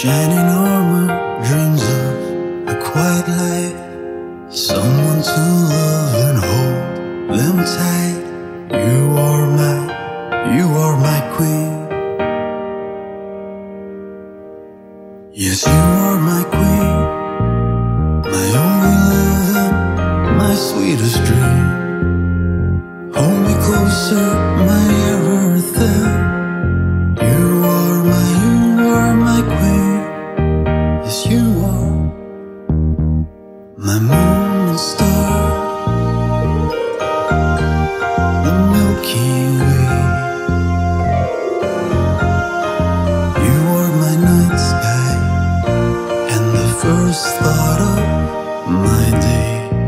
shining armor dreams of a quiet life, someone to love. my queen. Yes, you are my queen, my only love, my sweetest dream. Hold me closer. first thought of my day.